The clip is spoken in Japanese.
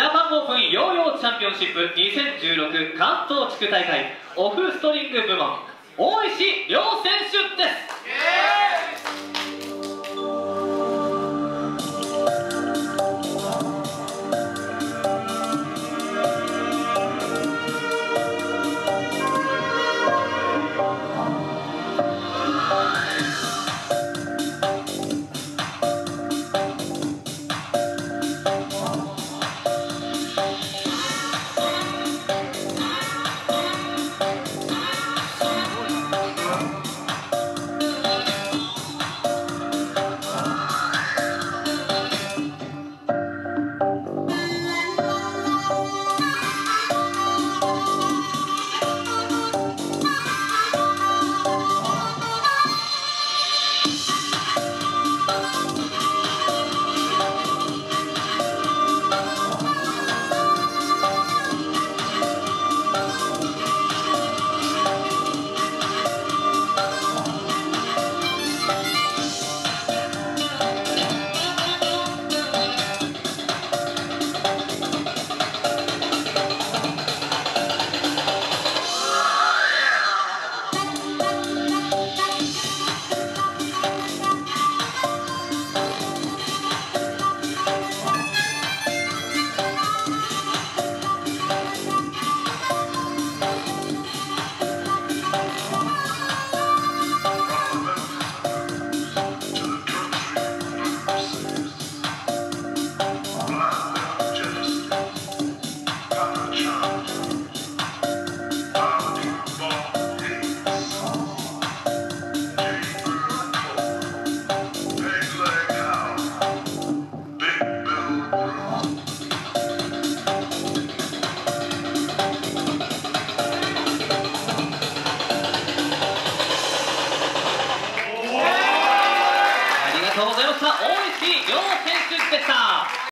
ジャパンオープンヨーヨーチャンピオンシップ2016関東地区大会オフストリング部門大石亮選手です。とうございました。大石亮選手でした。